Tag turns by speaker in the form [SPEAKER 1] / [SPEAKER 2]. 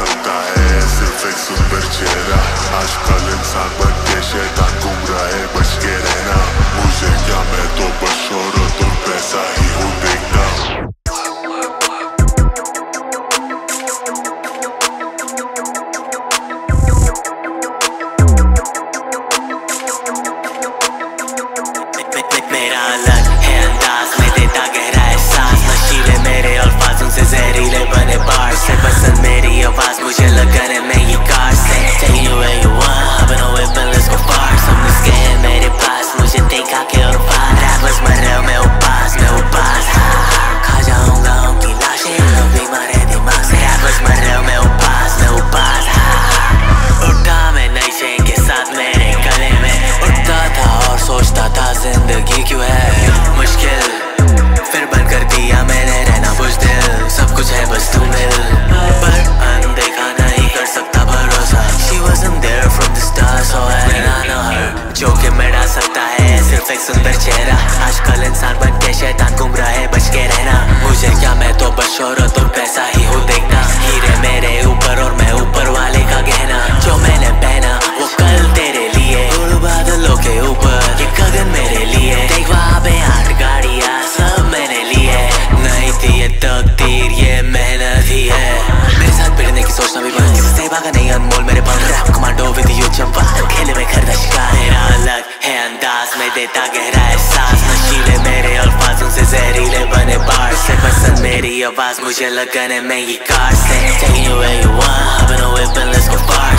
[SPEAKER 1] सकता है सिर्फ़ एक सुंदर चेहरा आजकल इंसान बन के शैतान घूम रहा है बच के रहना मुझे क्या मैं तो
[SPEAKER 2] lick आवाज मुझे लगन है मैं ये कार से Taking you where you want Hopping a whip and let's go far.